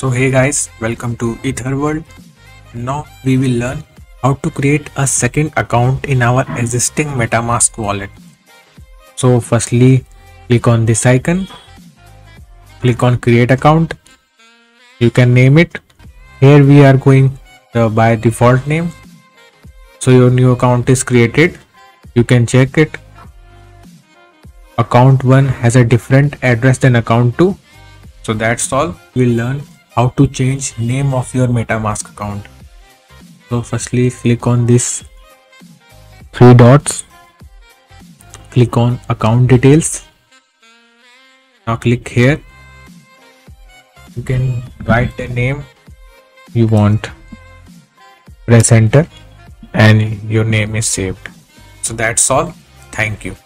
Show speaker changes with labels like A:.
A: So hey guys, welcome to Etherworld. Now we will learn how to create a second account in our existing MetaMask wallet. So firstly, click on this icon, click on create account. You can name it. Here we are going the by default name. So your new account is created. You can check it. Account 1 has a different address than account 2. So that's all. We'll learn how to change name of your MetaMask account. So firstly click on this three dots. Click on account details. Now click here. You can write the name you want. Press enter and your name is saved. So that's all. Thank you